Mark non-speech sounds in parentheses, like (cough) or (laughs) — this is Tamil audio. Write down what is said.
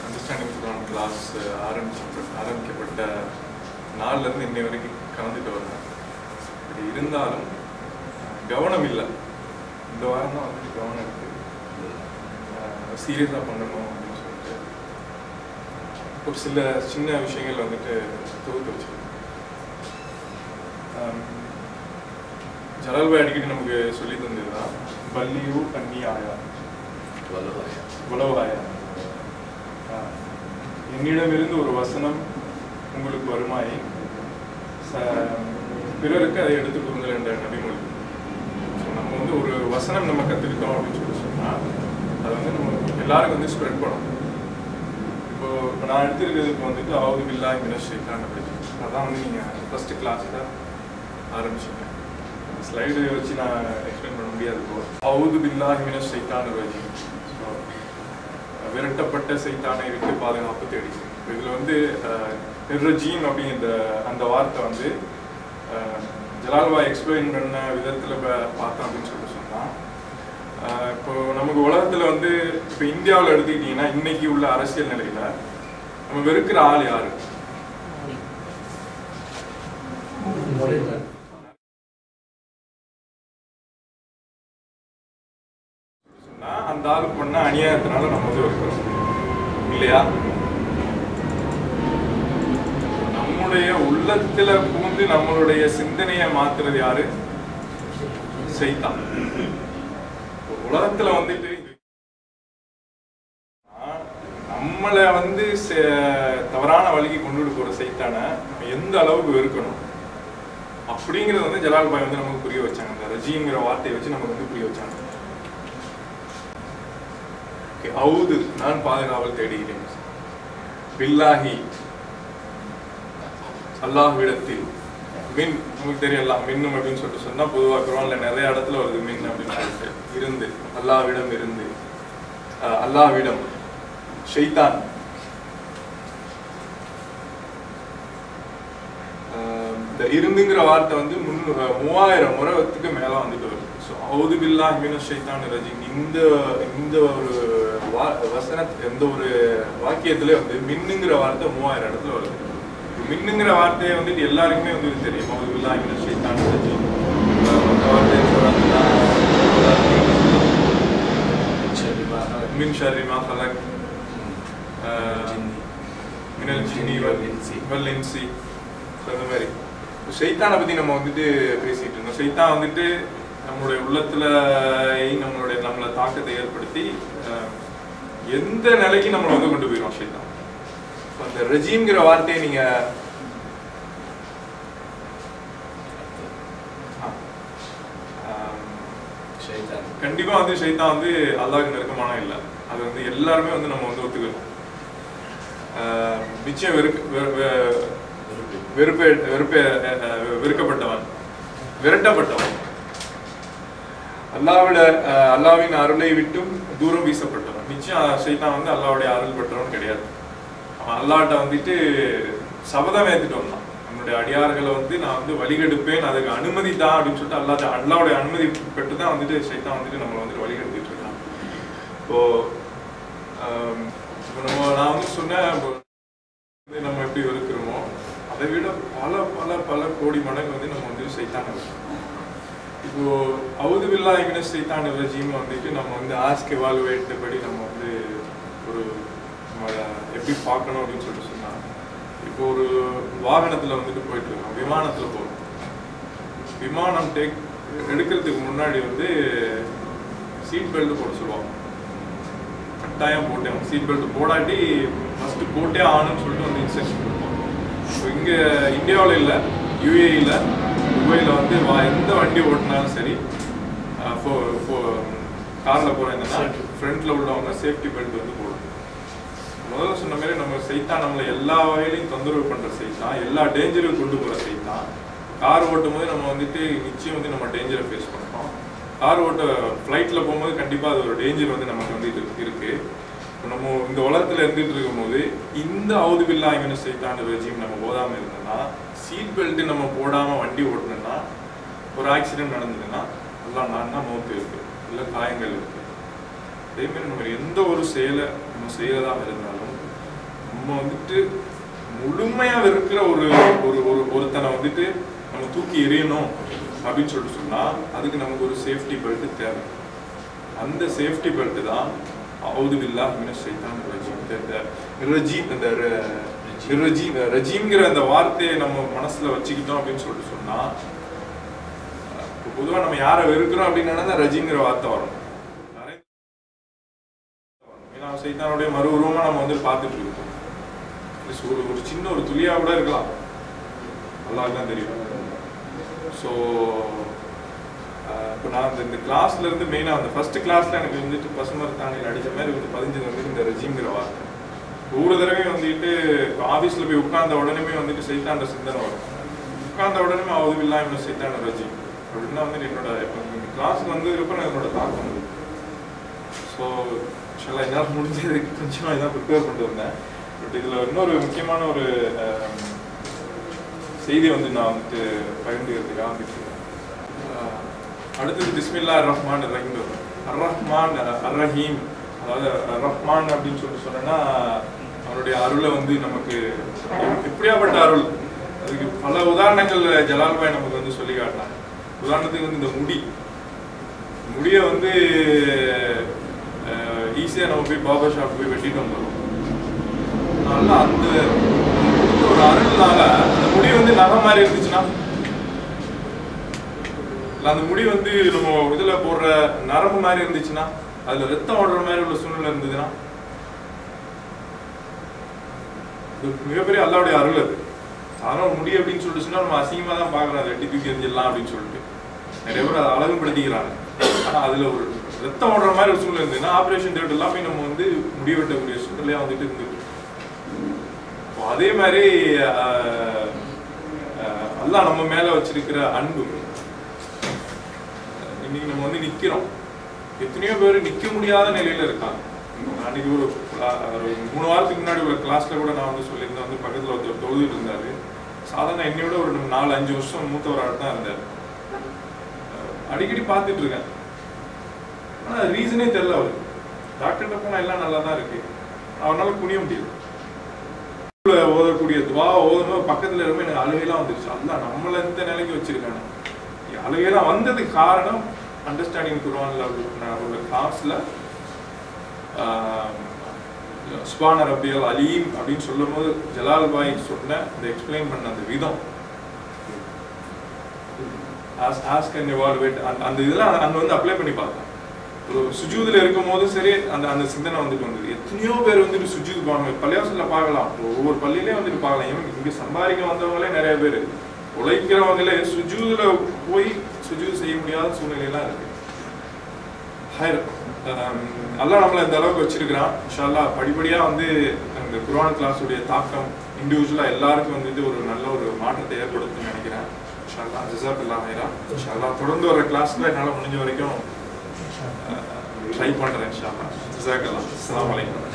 அண்டர்ஸ்டாண்டிங் கிளாஸ் ஆரம்பிச்சு ஆரம்பிக்கப்பட்ட நாள்லேருந்து இன்னை வரைக்கும் கலந்துட்டு வரேன் இப்படி இருந்தாலும் கவனம் இல்லை. இந்த வாரம் தான் வந்துட்டு கவனம் இருக்குது சீரியஸாக பண்ணணும் அப்படின்னு சொல்லிட்டு ஒரு சில சின்ன விஷயங்கள் வந்துட்டு தொகுத்து வச்சிருக்கேன் ஆம், ஜலால்பாய் அடிக்கடி நமக்கு சொல்லி தந்ததுதான் பல்லியூ கன்னி ஆயா உளவாயா ஆஹ், என்னிடமிருந்து ஒரு வசனம் உங்களுக்கு வருமாய் ச- பிறருக்கு அதை எடுத்து கொடுங்கள் என்ற நபிமொழி ஸோ நம்ம வந்து ஒரு வசனம் நம்ம கற்றுக்கிட்டோம் அப்படின்னு சொல்லி சொன்னால் அதை வந்து நம்ம எல்லாருக்கும் வந்து ஸ்ப்ரெட் பண்ணணும் இப்போ இப்போ நான் எடுத்துருக்கிறதுக்கு வந்துட்டு அவது பில்லா இங்கிலீஷ் ஷைத்தான் அப்படின்னு அதான் வந்து நீங்கள் ஃபஸ்ட்டு கிளாஸில் ஆரம்பிச்சிங்க ஸ்லைடு வச்சு நான் எக்ஸ்பிளைன் பண்ண முடியாது இப்போ அவுது பில்லா இங்கிலீஷ் ரஜி ஸோ விரட்டப்பட்ட சைத்தான விட்டு பாதுகாப்பு தேடி. இப்போ இதில் வந்து நிர்ரஜீம் அப்படிங்கிற அந்த வார்த்தை வந்து ஜலால்வா எக்ஸ்பிளைன் பண்ண விதத்தில் இப்போ பார்த்தோம் அப்படின்னு சொல்லிட்டு சொன்னால் இப்போ நமக்கு உலகத்தில் வந்து இப்போ இந்தியாவில் எடுத்துக்கிட்டிங்கன்னா இன்னைக்கு உள்ள அரசியல் நிலையில் நம்ம வெறுக்கிற ஆள் யாரு? அந்த ஆள் பண்ண அநியாயத்தினால நம்ம வந்து வெறுக்கிறோம் இல்லையா? நம்முடைய உள்ளத்துல பூந்து நம்மளுடைய சிந்தனையை மாத்துறது யாரு? செய்தான் உலகத்துல வந்துட்டு நம்மளை வந்து தவறான வழிக்கு கொண்டுட்டு போற சைத்தான நம்ம எந்த அளவுக்கு வெறுக்கணும்? அப்படிங்கறது வந்து ஜலால் பாய் வந்து நமக்கு புரிய வச்சாங்க. அந்த ரஜிங்கிற வார்த்தையை வச்சு நமக்கு வந்து புரிய வச்சாங்க. அவுது நான் பாதுகாவல் தேடுகிறேன். பில்லாஹி அல்லாஹ்விடத்தில். மின் உங்களுக்கு தெரியல மின்னும் அப்படின்னு சொல்லிட்டு சொன்னா பொதுவாக குரான்ல நிறைய இடத்துல வருது மின் அப்படின்னு சொல்லிட்டு. இருந்து அல்லாவிடம் இருந்து. அல்லாவிடம் ஷெய்தான் இந்த இருந்துங்கிற வார்த்தை வந்து முன்னு மூவாயிரம் முறைத்துக்கு மேல வந்துட்டு வருது. ஸோ அவுது பில்லா மீன ஷெய்தான் ரஜி இந்த இந்த ஒரு வசன இந்த ஒரு வாக்கியத்துல வந்து மின்னுங்கிற வார்த்தை மூவாயிரம் இடத்துல வருது. மின்னுங்கிற வார்த்தையை வந்துட்டு எல்லாருக்குமே வந்து தெரியும். ரஜிம் அஹ், மற்ற வார்த்தையை சொல்றாங்கன்னா மின் ஷர்ரி மா ஃபலக். மினல் ஜின்னி வல் இன்சி. அந்த மாதிரி. ஷைத்தானை பற்றி நம்ம வந்துட்டு பேசிட்டு இருந்தோம். ஷைத்தான் வந்துட்டு நம்மளுடைய உள்ளத்துல நம்மளுடைய நம்மளை தாக்கத்தை ஏற்படுத்தி எந்த நிலைக்கு நம்மளை வந்து கொண்டு போயிடும் ஷைத்தான் So, அந்த ரெஜீம்ங்கிற வார்த்தையை நீங்க கண்டிப்பா வந்து ஷைத்தான் வந்து அல்லாஹ்க்கு நெருக்கமான இல்லை. அது வந்து எல்லாருமே வந்து நம்ம வந்து ஒத்துக்கணும். நிச்சயம் வெறுப்பே. வெறுப்பே வெறுக்கப்பட்டவன். விரட்டப்பட்டவன். அல்லாவிட அல்லாவின் அருளை விட்டும் தூரம் வீசப்பட்டவன். நிச்சயம் சைத்தான் வந்து அல்லாவுடைய அருள் பெற்றவன் கிடையாது. அவன் அல்லாட்ட வந்துட்டு சபதம் ஏத்துட்டு வந்தான் நம்மளுடைய அடியார்களை வந்து நான் வந்து வழிகெடுப்பேன் அதுக்கு அனுமதி தான் அப்படின்னு சொல்லிட்டு அல்லாத அல்லாவுடைய அனுமதி பெற்று தான் வந்துட்டு சைத்தான் வந்துட்டு நம்மளை வந்துட்டு வழிகெடுத்துட்டு இருக்கான். இப்போ இப்போ நம்ம நான் வந்து சொன்னேன் வந்து நம்ம எப்படி இருக்கிறோமோ அதை விட பல பல பல கோடி மடங்கு வந்து நம்ம வந்து சைத்தான் இப்போ அவுது வில்லா இங்கின சைத்தான ரஜீம் வந்துட்டு நம்ம வந்து ஆஸ்க் எவாலுவேட் படி நம்ம வந்து ஒரு எப்படி பார்க்கணும் அப்படின்னு சொல்லிட்டு சொன்னால் இப்போ ஒரு வாகனத்தில் வந்துட்டு போயிட்டு இருக்கோம் விமானத்தில் போகிறோம் விமானம் டேக் எடுக்கிறதுக்கு முன்னாடி வந்து சீட் பெல்ட் போட சொல்லுவாங்க. கட்டாயம் போட்டேன் சீட் பெல்ட் போடாட்டி ஃபஸ்ட்டு போட்டே ஆகணும்னு சொல்லிட்டு வந்து இன்ஸ்ட்ரக்ஷன் கொடுப்போம் இப்போ இங்கே இந்தியாவில் இல்லை யூஏஇயில் துபாயில் வந்து வா எந்த வண்டி ஓட்டினாலும் சரி காரில் போகிறேன்னா ஃப்ரண்ட்டில் உள்ளவங்க சேஃப்டி பெல்ட் வந்து போடணும். முதல்ல சொன்ன மாதிரி நம்ம சைத்தான் நம்மளை எல்லா வகையிலையும் தொந்தரவு பண்ணுற சைத்தான் எல்லா டேஞ்சரும் கொண்டு போகிற சைத்தான். கார் ஓட்டும் போது நம்ம வந்துட்டு நிச்சயம் வந்து நம்ம டேஞ்சரை ஃபேஸ் பண்ணுறோம் கார் ஓட்ட ஃப்ளைட்டில் போகும்போது கண்டிப்பாக அது ஒரு டேஞ்சர் வந்து நமக்கு வந்து இது இருக்கு. இப்போ நம்ம இந்த உலகத்தில் இருந்துட்டு இருக்கும்போது இந்த அவுது பில்லா இவனு சைத்தான ரெஜிம் நம்ம போதாமல் இருந்தோம்னா சீட் பெல்ட் நம்ம போடாமல் வண்டி ஓட்டணும்னா ஒரு ஆக்சிடென்ட் நடந்ததுன்னா எல்லாம் நான் மௌத்து இருக்குது இல்லை காயங்கள் இருக்குது அதேமாரி நம்ம எந்த ஒரு செயலை நம்ம செய்யறதாக இருந்தாலும் நம்ம வந்துட்டு முழுமையாக இருக்கிற ஒரு ஒரு ஒரு ஒருத்தனை வந்துட்டு நம்ம தூக்கி எறியணும் அப்படின்னு சொல்லிட்டு சொன்னால் அதுக்கு நமக்கு ஒரு சேஃப்டி பெல்ட்டு தேவை. அந்த சேஃப்டி பெல்ட்டு தான் அவுது பில்லா மின ஷைத்தான் ரஜீம் இந்த ரஜீம் இந்த ரஜீம் ரஜீம்ங்கிற அந்த வார்த்தையை நம்ம மனசுல வச்சுக்கிட்டோம் அப்படின்னு சொல்லிட்டு சொன்னா இப்போ பொதுவா நம்ம யாரை வெறுக்கிறோம் நினைந்தா ரஜிங்கிற வார்த்தை வரும். ஏன்னா சைத்தானுடைய மறு உருவமா நம்ம வந்து பார்த்துட்டு இருக்கோம். ஒரு ஒரு சின்ன ஒரு துளியா கூட இருக்கலாம். அல்லாஹ் தான் தெரியும். ஸோ இப்போ நான் இந்த இந்த கிளாஸ்ல இருந்து மெயினாக அந்த ஃபர்ஸ்ட் கிளாஸ்ல எனக்கு வந்துட்டு பசுமை தாண்டில் அடிச்ச மாதிரி வந்து பதிஞ்சது வந்துட்டு இந்த ரெஜிங்கிற வார்த்தை ஒவ்வொரு தடவையும் வந்துட்டு ஆஃபீஸில் போய் உட்கார்ந்த உடனே வந்துட்டு சைத்தாண்ட சிந்தனை வரும். உட்கார்ந்த உடனே அவது இல்லாமல் சைத்தாண்ட ரஜிம் அப்படின்னா வந்து என்னோட இப்போ இந்த கிளாஸ்க்கு வந்ததுக்கப்புறம் என்னோட தாக்கம் வந்து ஸோ ஆக்சுவலாக என்னால் முடிஞ்சது (laughs) கொஞ்சமாக இதான் ப்ரிப்பேர் பண்ணிட்டு வந்தேன். பட் இதில் இன்னொரு முக்கியமான ஒரு செய்தி வந்து நான் வந்துட்டு பகிர்ந்துக்கிறதுக்காக வந்துட்டு அடுத்தது பிஸ்மில்லா ரஹ்மான் ரஹீம். அர் ரஹ்மான் அர் ரஹீம் அதாவது ரஹ்மான் அப்படின்னு சொல்லிட்டு சொன்னேன்னா அவருடைய அருளை வந்து நமக்கு எப்படியாப்பட்ட அருள்? அதுக்கு பல உதாரணங்கள் ஜலால்பாய் நமக்கு வந்து சொல்லி காட்டினாங்க உதாரணத்துக்கு வந்து இந்த முடி. முடியை வந்து ஈஸியாக நம்ம போய் பாபா ஷாப் போய் வெட்டிட்டு வந்துடும் அதனால அந்த ஒரு அருள்னால அந்த முடி வந்து நகை மாதிரி இருந்துச்சுன்னா இல்லை அந்த முடி வந்து நம்ம இதுல போடுற நரம்பு மாதிரி இருந்துச்சுன்னா அதுல ரத்தம் ஓடுற மாதிரி உள்ள சூழ்நிலை இருந்ததுன்னா இது மிகப்பெரிய அல்லாவுடைய அருள் அது. அதனால் முடி அப்படின்னு சொல்லிட்டு சொன்னா நம்ம அசிங்கமா தான் பார்க்குறோம் அதை வெட்டி தூக்கி எரிஞ்சிடலாம் அப்படின்னு சொல்லிட்டு. நிறைய பேர் அதை அழகுபடுத்திக்கிறாங்க. ஆனா அதுல ஒரு ரத்தம் ஓடுற மாதிரி ஒரு சூழ்நிலை இருந்ததுன்னா ஆப்ரேஷன் தேட்டர் எல்லாமே நம்ம வந்து முடி வெட்டக்கூடிய சூழ்நிலையா வந்துட்டு இருந்துட்டு அதே மாதிரி அல்லாஹ் நம்ம மேல வச்சிருக்கிற அன்பு இன்னைக்கு நம்ம வந்து நிற்கிறோம் எத்தனையோ பேர் நிற்க முடியாத நிலையில் இருக்காங்க. அன்னைக்கு ஒரு ஒரு மூணு வாரத்துக்கு முன்னாடி ஒரு கிளாஸ்ல கூட நான் வந்து சொல்லியிருந்தேன் வந்து பக்கத்தில் ஒருத்தர் தொழுதுட்டு இருந்தார். சாதாரண என்னையோட ஒரு நாலு அஞ்சு வருஷம் மூத்தவராக தான் இருந்தார். அடிக்கடி பார்த்துட்டு இருக்கேன். ஆனால் ரீசனே தெரில அவர். டாக்டர்கிட்ட போனால் எல்லாம் நல்லா தான் இருக்கு. அவனால குனிய முடியல. ஓதக்கூடிய துவா ஓதணும் பக்கத்தில் இருந்து எனக்கு அழுகையெல்லாம் வந்துருச்சு. அதுதான் நம்மளை இந்த நிலைக்கு வச்சிருக்கானே அழுகையெல்லாம் வந்ததுக்கு காரணம் அண்டர்ஸ்டாண்டிங் குரானில் உள்ள கிளாஸில் ஸ்வான ரபியல் அலீம் அப்படின்னு சொல்லும் போது ஜலால் பாய் சொன்ன இந்த எக்ஸ்பிளைன் பண்ண அந்த விதம். ஆஸ் ஆஸ் கேன் எவால்வேட் அந்த அந்த இதெல்லாம் அந்த வந்து அப்ளை பண்ணி பார்த்தேன் ஒரு சுஜூதில் இருக்கும் போது சரி அந்த அந்த சிந்தனை வந்துட்டு வந்தது. எத்தனையோ பேர் வந்துட்டு சுஜூது போவாங்க பள்ளியாசல்ல பார்க்கலாம். ஒவ்வொரு பள்ளியிலே வந்துட்டு பார்க்கலாம். இவன் இங்கே சம்பாதிக்க வந்தவங்களே நிறைய பேர். உழைக்கிறவங்களே சுஜூதில் போய் சுஜூது செய்ய முடியாத சூழ்நிலையெல்லாம் இருக்கு. ஹயர் அல்லாஹ் நம்மளை இந்த அளவுக்கு வச்சிருக்கிறான். இன்ஷால்லா படிப்படியாக வந்து அந்த குரான் கிளாஸுடைய தாக்கம் இண்டிவிஜுவலாக எல்லாருக்கும் வந்துட்டு ஒரு நல்ல ஒரு மாற்றத்தை ஏற்படுத்துன்னு நினைக்கிறேன். இன்ஷால்லா ஜிசாபில்லா ஹைரா இன்ஷால்லா தொடர்ந்து வர கிளாஸில் என்னால் முடிஞ்ச வரைக்கும் ட்ரை பண்ணுறேன் இன்ஷால்லா ஜிசாக் அல்லா வலைக்கம்